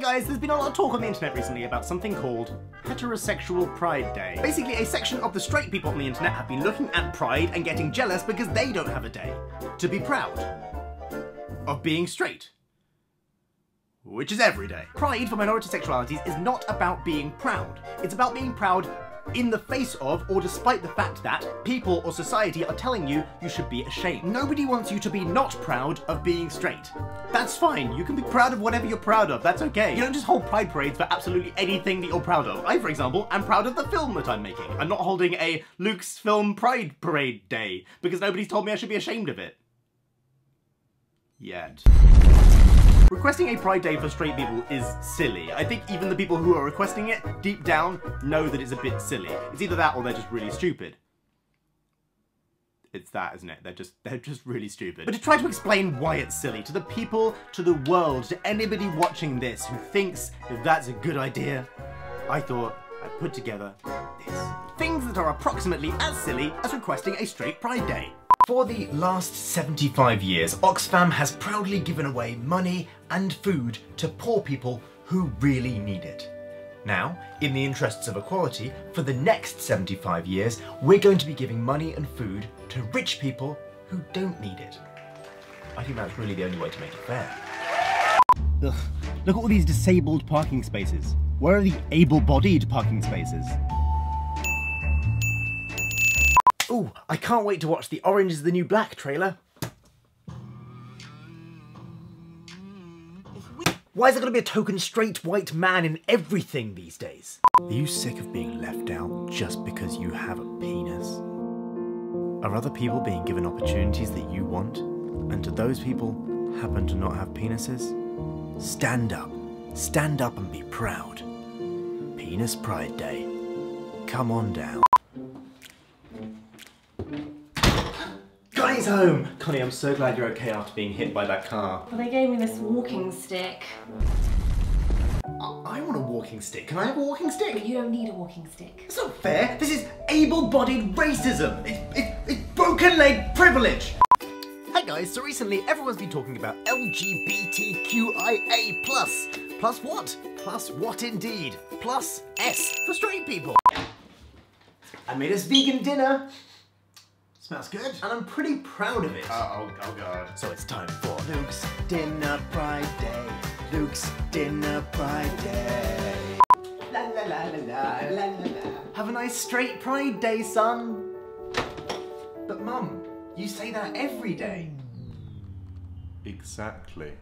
guys, there's been a lot of talk on the internet recently about something called Heterosexual Pride Day. Basically, a section of the straight people on the internet have been looking at Pride and getting jealous because they don't have a day to be proud of being straight. Which is every day. Pride for minority sexualities is not about being proud. It's about being proud in the face of or despite the fact that people or society are telling you you should be ashamed. Nobody wants you to be not proud of being straight. That's fine, you can be proud of whatever you're proud of, that's okay. You don't just hold pride parades for absolutely anything that you're proud of. I, for example, am proud of the film that I'm making. I'm not holding a Luke's Film Pride Parade Day because nobody's told me I should be ashamed of it. Yet. Requesting a Pride Day for straight people is silly. I think even the people who are requesting it, deep down, know that it's a bit silly. It's either that or they're just really stupid. It's that, isn't it? They're just they're just really stupid. But to try to explain why it's silly to the people, to the world, to anybody watching this who thinks that that's a good idea, I thought I'd put together this. Things that are approximately as silly as requesting a straight Pride Day. For the last 75 years, Oxfam has proudly given away money and food to poor people who really need it. Now, in the interests of equality, for the next 75 years, we're going to be giving money and food to rich people who don't need it. I think that's really the only way to make it fair. Ugh, look at all these disabled parking spaces. Where are the able-bodied parking spaces? Ooh, I can't wait to watch the Orange is the New Black trailer. Why is there gonna be a token straight white man in everything these days? Are you sick of being left out just because you have a penis? Are other people being given opportunities that you want? And do those people happen to not have penises? Stand up. Stand up and be proud. Penis Pride Day. Come on down. Connie's home! Connie, I'm so glad you're okay after being hit by that car. Well, they gave me this walking stick. I, I want a walking stick. Can I have a walking stick? But you don't need a walking stick. It's not fair. This is able-bodied racism. It's, it, it's broken leg privilege. Hi guys, so recently everyone's been talking about LGBTQIA+. Plus Plus what? Plus what indeed? Plus S for straight people. I made us vegan dinner. Smells good. And I'm pretty proud of it. Uh, oh, oh god. So it's time for Luke's Dinner Pride Day. Luke's Dinner Pride la la la la la la la. Have a nice straight Pride Day, son. But mum, you say that every day. Exactly.